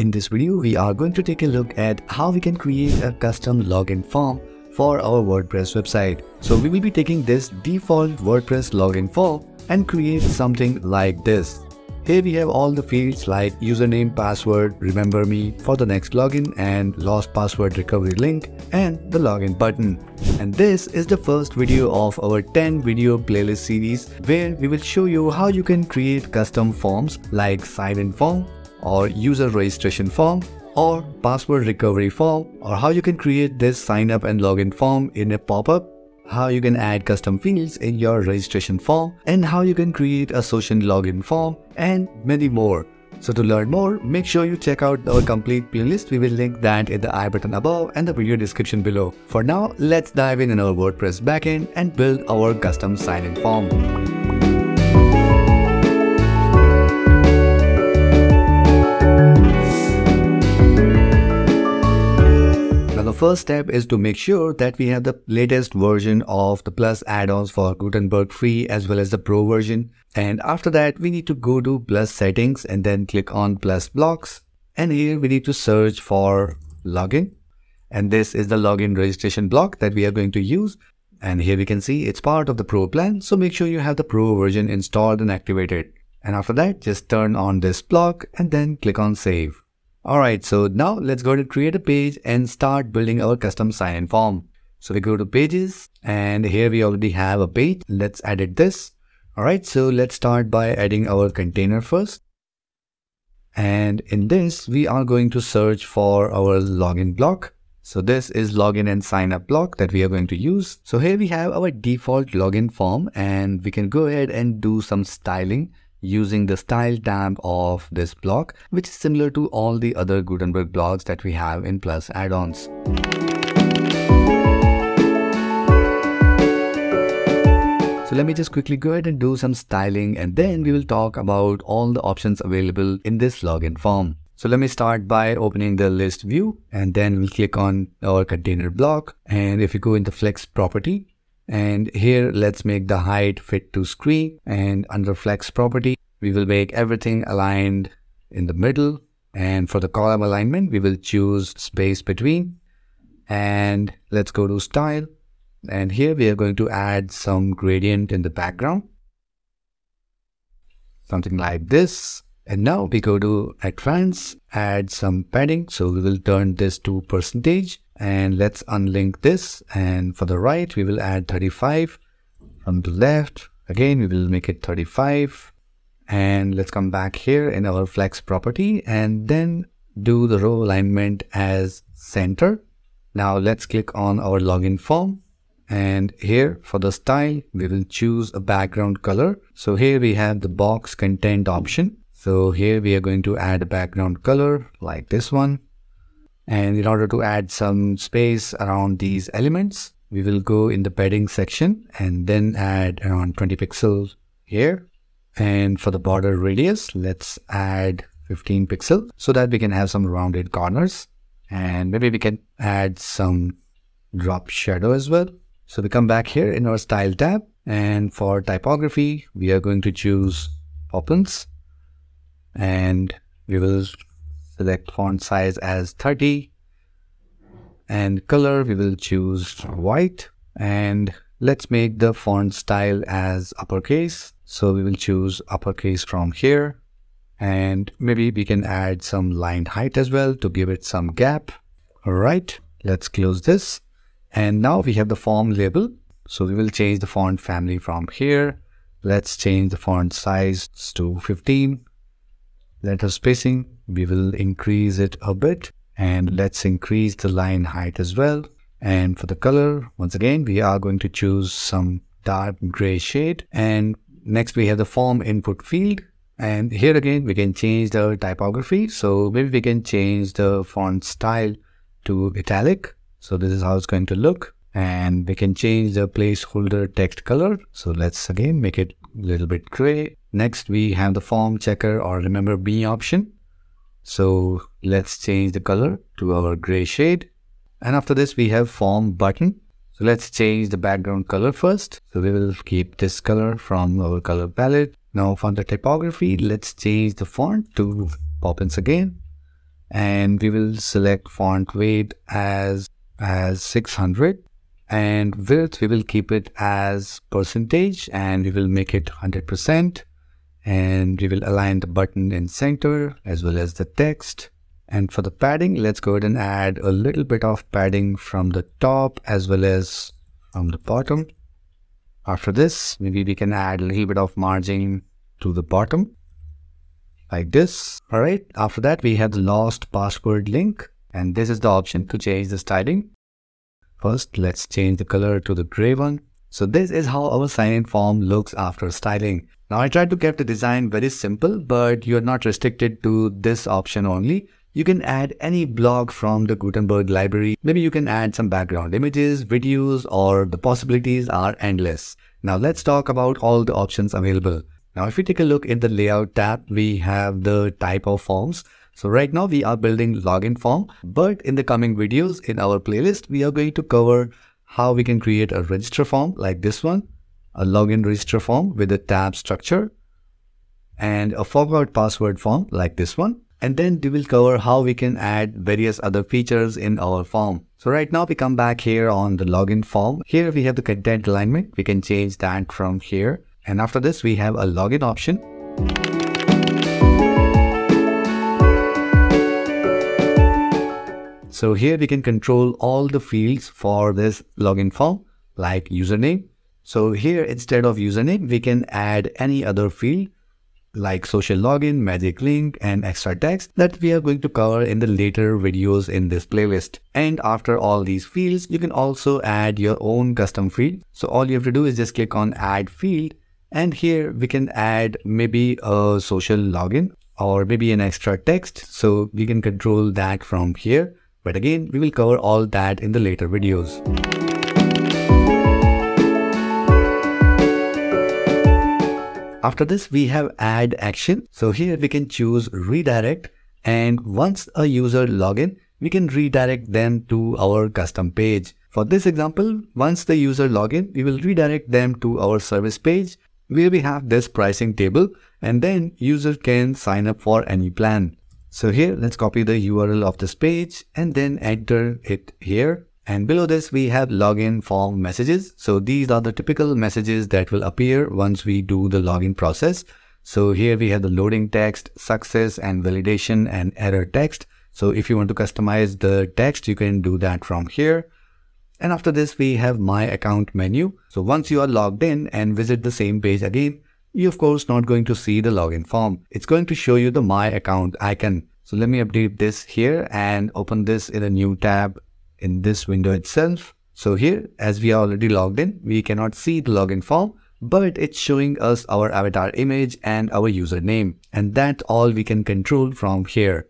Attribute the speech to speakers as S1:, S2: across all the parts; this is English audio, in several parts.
S1: In this video, we are going to take a look at how we can create a custom login form for our WordPress website. So we will be taking this default WordPress login form and create something like this. Here we have all the fields like username, password, remember me for the next login and lost password recovery link and the login button. And this is the first video of our 10 video playlist series where we will show you how you can create custom forms like sign-in form or user registration form or password recovery form or how you can create this sign up and login form in a pop-up how you can add custom fields in your registration form, and how you can create a social login form, and many more. So to learn more, make sure you check out our complete playlist. We will link that in the i button above and the video description below. For now, let's dive in in our WordPress backend and build our custom sign-in form. First step is to make sure that we have the latest version of the Plus add-ons for Gutenberg free as well as the Pro version. And after that, we need to go to Plus settings and then click on Plus blocks. And here we need to search for login. And this is the login registration block that we are going to use. And here we can see it's part of the Pro plan. So make sure you have the Pro version installed and activated. And after that, just turn on this block and then click on save. Alright, so now let's go to create a page and start building our custom sign-in form. So we go to pages and here we already have a page. Let's edit this. Alright, so let's start by adding our container first. And in this, we are going to search for our login block. So this is login and sign up block that we are going to use. So here we have our default login form and we can go ahead and do some styling using the style tab of this block, which is similar to all the other Gutenberg blocks that we have in Plus add-ons. So let me just quickly go ahead and do some styling and then we will talk about all the options available in this login form. So let me start by opening the list view and then we'll click on our container block. And if you go into flex property, and here let's make the height fit to screen. And under flex property we will make everything aligned in the middle. And for the column alignment we will choose space between. And let's go to style. And here we are going to add some gradient in the background. Something like this. And now we go to advanced add some padding. So we will turn this to percentage and let's unlink this. And for the right we will add 35 from the left again we will make it 35 and let's come back here in our flex property and then do the row alignment as center. Now let's click on our login form. And here for the style we will choose a background color. So here we have the box content option. So here we are going to add a background color like this one and in order to add some space around these elements, we will go in the padding section and then add around 20 pixels here. And for the border radius, let's add 15 pixels so that we can have some rounded corners. And maybe we can add some drop shadow as well. So we come back here in our style tab and for typography, we are going to choose Poppins and we will select font size as 30 and color we will choose white. And let's make the font style as uppercase. So we will choose uppercase from here. And maybe we can add some line height as well to give it some gap. All right let's close this. And now we have the form label. So we will change the font family from here. Let's change the font size to 15 letter spacing. We will increase it a bit and let's increase the line height as well. And for the color once again we are going to choose some dark gray shade. And next we have the form input field. And here again we can change the typography. So maybe we can change the font style to italic. So this is how it's going to look. And we can change the placeholder text color. So let's again make it a little bit gray next we have the form checker or remember me option. So let's change the color to our gray shade. And after this we have form button. So let's change the background color first. So we will keep this color from our color palette. Now for the typography let's change the font to poppins again. And we will select font weight as as 600 and width we will keep it as percentage and we will make it 100% and we will align the button in center as well as the text. And for the padding let's go ahead and add a little bit of padding from the top as well as from the bottom. After this maybe we can add a little bit of margin to the bottom like this. All right. After that we have the lost password link. And this is the option to change the styling first let's change the color to the gray one so this is how our sign-in form looks after styling now I tried to keep the design very simple, but you're not restricted to this option only. You can add any block from the Gutenberg library. Maybe you can add some background images, videos, or the possibilities are endless. Now let's talk about all the options available. Now if we take a look in the layout tab, we have the type of forms. So right now we are building login form, but in the coming videos in our playlist, we are going to cover how we can create a register form like this one a login register form with a tab structure and a forgot password form like this one. And then we will cover how we can add various other features in our form. So right now we come back here on the login form. Here we have the content alignment. We can change that from here. And after this, we have a login option. So here we can control all the fields for this login form like username, so here instead of username, we can add any other field like social login, magic link and extra text that we are going to cover in the later videos in this playlist. And after all these fields, you can also add your own custom field. So all you have to do is just click on add field and here we can add maybe a social login or maybe an extra text. So we can control that from here. But again, we will cover all that in the later videos. After this, we have add action. So here we can choose redirect and once a user login, we can redirect them to our custom page. For this example, once the user login, we will redirect them to our service page where we have this pricing table and then user can sign up for any plan. So here, let's copy the URL of this page and then enter it here. And below this, we have login form messages. So these are the typical messages that will appear once we do the login process. So here we have the loading text, success and validation and error text. So if you want to customize the text, you can do that from here. And after this, we have my account menu. So once you are logged in and visit the same page again, you of course not going to see the login form. It's going to show you the my account icon. So let me update this here and open this in a new tab in this window itself. So here, as we are already logged in, we cannot see the login form, but it's showing us our avatar image and our username. And that all we can control from here.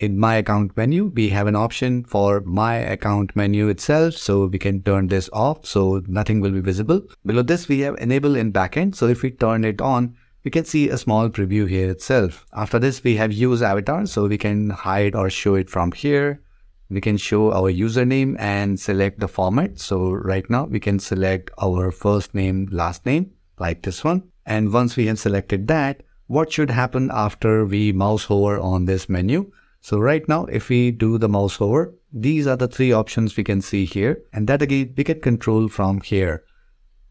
S1: In my account menu, we have an option for my account menu itself. So we can turn this off so nothing will be visible. Below this, we have enable in backend. So if we turn it on, we can see a small preview here itself. After this, we have use avatar. So we can hide or show it from here we can show our username and select the format. So right now we can select our first name, last name like this one. And once we have selected that, what should happen after we mouse over on this menu? So right now, if we do the mouse over, these are the three options we can see here. And that again, we can control from here.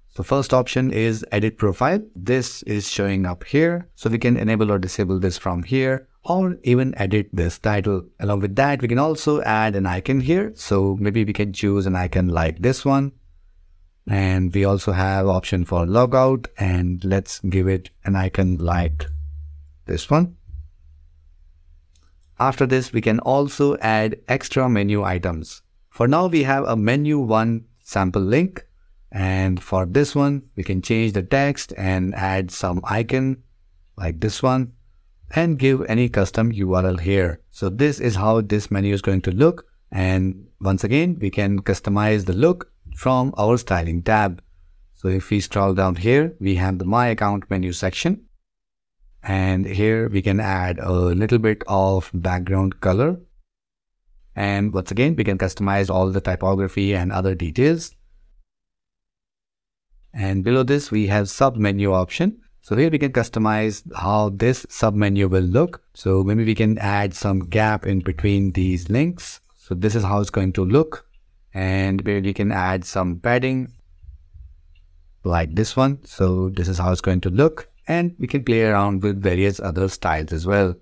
S1: So first option is edit profile. This is showing up here. So we can enable or disable this from here or even edit this title. Along with that, we can also add an icon here. So maybe we can choose an icon like this one. And we also have option for logout and let's give it an icon like this one. After this, we can also add extra menu items. For now, we have a menu one sample link. And for this one, we can change the text and add some icon like this one and give any custom URL here. So this is how this menu is going to look. And once again, we can customize the look from our styling tab. So if we scroll down here, we have the My Account menu section. And here we can add a little bit of background color. And once again, we can customize all the typography and other details. And below this, we have sub menu option. So here we can customize how this submenu will look. So maybe we can add some gap in between these links. So this is how it's going to look. And maybe we can add some padding like this one. So this is how it's going to look. And we can play around with various other styles as well.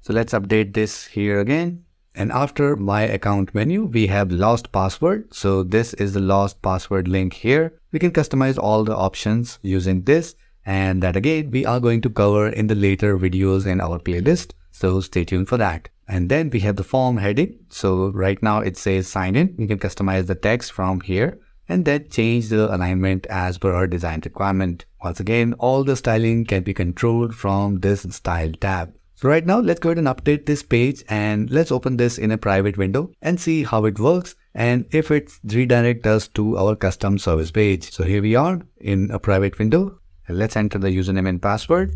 S1: So let's update this here again. And after my account menu, we have lost password. So this is the lost password link here. We can customize all the options using this. And that again, we are going to cover in the later videos in our playlist. So stay tuned for that. And then we have the form heading. So right now it says sign in. We can customize the text from here and then change the alignment as per our design requirement. Once again, all the styling can be controlled from this style tab. So right now, let's go ahead and update this page and let's open this in a private window and see how it works and if it redirects us to our custom service page. So here we are in a private window. Let's enter the username and password.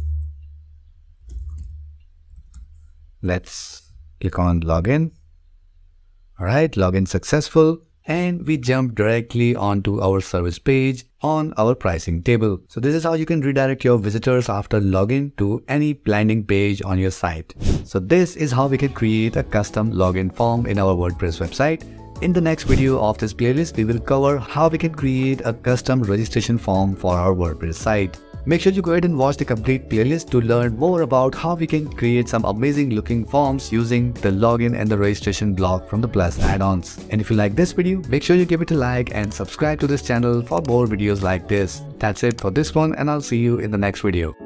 S1: Let's click on login. All right, login successful and we jump directly onto our service page on our pricing table. So this is how you can redirect your visitors after login to any landing page on your site. So this is how we can create a custom login form in our WordPress website. In the next video of this playlist, we will cover how we can create a custom registration form for our WordPress site. Make sure you go ahead and watch the complete playlist to learn more about how we can create some amazing looking forms using the login and the registration block from the Plus add-ons. And if you like this video, make sure you give it a like and subscribe to this channel for more videos like this. That's it for this one and I'll see you in the next video.